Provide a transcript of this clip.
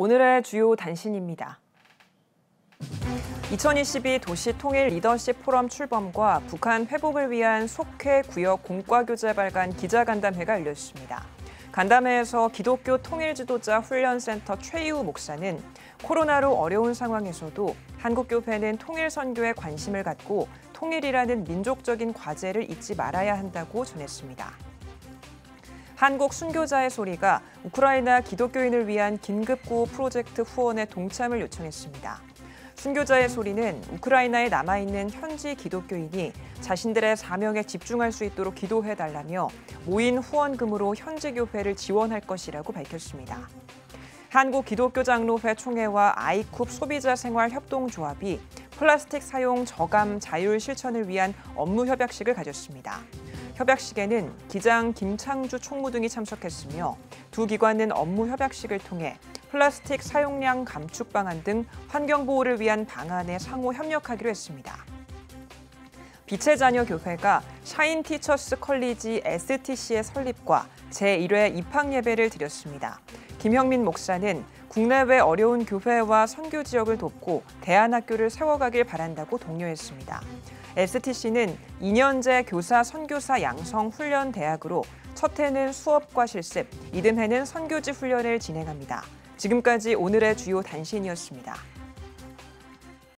오늘의 주요 단신입니다. 2022 도시 통일 리더십 포럼 출범과 북한 회복을 위한 속회 구역 공과 교재 발간 기자간담회가 열렸습니다. 간담회에서 기독교 통일 지도자 훈련센터 최이우 목사는 코로나로 어려운 상황에서도 한국교회는 통일 선교에 관심을 갖고 통일이라는 민족적인 과제를 잊지 말아야 한다고 전했습니다. 한국 순교자의 소리가 우크라이나 기독교인을 위한 긴급구호 프로젝트 후원에 동참을 요청했습니다. 순교자의 소리는 우크라이나에 남아있는 현지 기독교인이 자신들의 사명에 집중할 수 있도록 기도해달라며 모인 후원금으로 현지 교회를 지원할 것이라고 밝혔습니다. 한국 기독교 장로회 총회와 아이쿱 소비자 생활 협동조합이 플라스틱 사용 저감 자율 실천을 위한 업무 협약식을 가졌습니다. 협약식에는 기장 김창주 총무 등이 참석했으며 두 기관은 업무 협약식을 통해 플라스틱 사용량 감축 방안 등 환경 보호를 위한 방안에 상호 협력하기로 했습니다. 빛의 자녀 교회가 샤인 티처스 컬리지 STC의 설립과 제1회 입학 예배를 드렸습니다. 김형민 목사는 국내외 어려운 교회와 선교 지역을 돕고 대안학교를 세워가길 바란다고 독려했습니다. STC는 2년제 교사 선교사 양성 훈련 대학으로 첫 해는 수업과 실습, 이듬 해는 선교지 훈련을 진행합니다. 지금까지 오늘의 주요 단신이었습니다.